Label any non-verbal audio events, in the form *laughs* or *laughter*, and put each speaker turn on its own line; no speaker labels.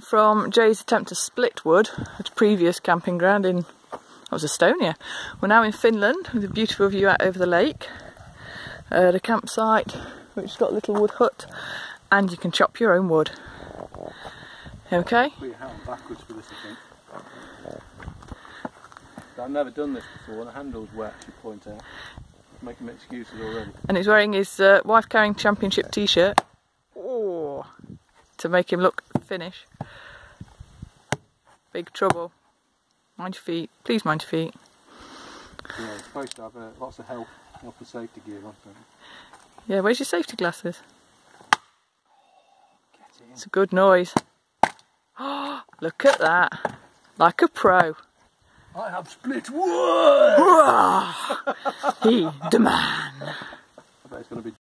From Jay's attempt to split wood at a previous camping ground in, that was Estonia. We're now in Finland with a beautiful view out over the lake. Uh, the campsite, which has got a little wood hut, and you can chop your own wood. Okay?
Put your hand backwards for this, I think. I've never done this before, the handle's wet, you point out. Making excuses already.
And he's wearing his uh, wife carrying championship t-shirt. Oh, to make him look Finnish. Big trouble. Mind your feet. Please mind your feet.
Yeah, it's supposed to have uh, lots of health, health and safety gear on.
Yeah, where's your safety glasses?
Get in.
It's a good noise. Oh, *gasps* look at that. Like a pro.
I have split wood! *laughs*
he, the man.